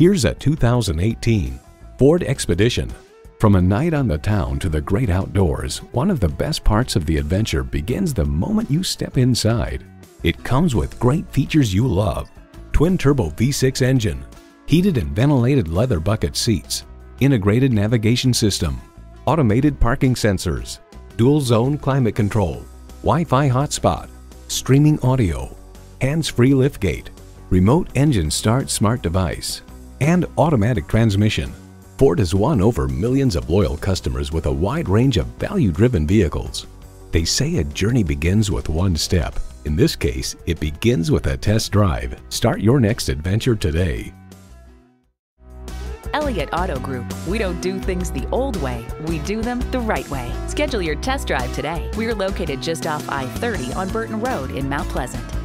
Here's a 2018 Ford Expedition. From a night on the town to the great outdoors, one of the best parts of the adventure begins the moment you step inside. It comes with great features you love. Twin-turbo V6 engine, heated and ventilated leather bucket seats, integrated navigation system, automated parking sensors, dual zone climate control, Wi-Fi hotspot, streaming audio, hands-free liftgate, remote engine start smart device, and automatic transmission. Ford has won over millions of loyal customers with a wide range of value-driven vehicles. They say a journey begins with one step. In this case, it begins with a test drive. Start your next adventure today. Elliott Auto Group. We don't do things the old way, we do them the right way. Schedule your test drive today. We're located just off I 30 on Burton Road in Mount Pleasant.